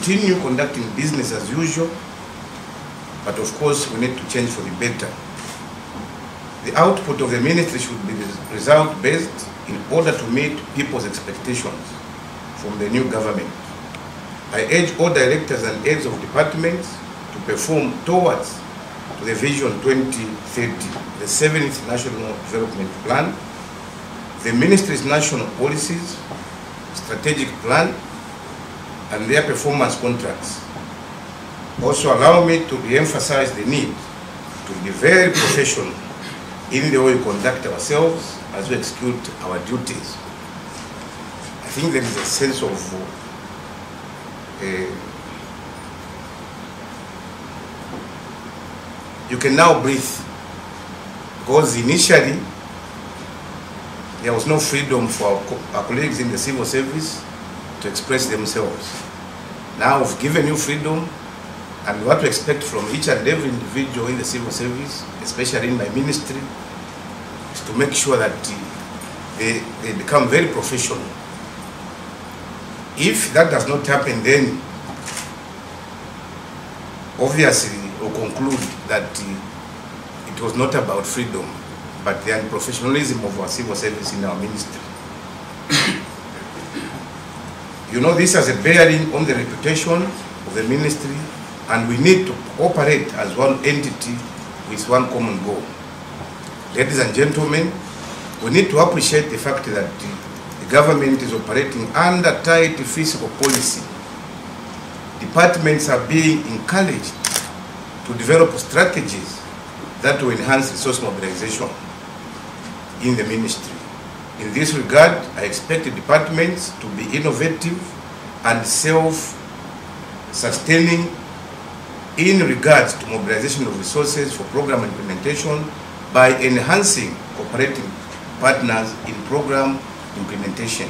continue conducting business as usual, but of course we need to change for the better. The output of the ministry should be result-based in order to meet people's expectations from the new government. I urge all directors and heads of departments to perform towards the Vision 2030, the seventh National Development Plan, the Ministry's national policies, strategic plan, and their performance contracts. Also allow me to re-emphasize the need to be very professional in the way we conduct ourselves as we execute our duties. I think there is a sense of uh, you can now breathe because initially there was no freedom for our, co our colleagues in the civil service to express themselves. Now we've given you freedom and what to expect from each and every individual in the civil service, especially in my ministry, is to make sure that they, they become very professional. If that does not happen, then obviously we'll conclude that uh, it was not about freedom, but the unprofessionalism of our civil service in our ministry. You know, this has a bearing on the reputation of the ministry, and we need to operate as one entity with one common goal. Ladies and gentlemen, we need to appreciate the fact that the government is operating under tight fiscal policy. Departments are being encouraged to develop strategies that will enhance resource mobilization in the ministry. In this regard, I expect departments to be innovative and self-sustaining in regards to mobilization of resources for program implementation by enhancing cooperating partners in program implementation.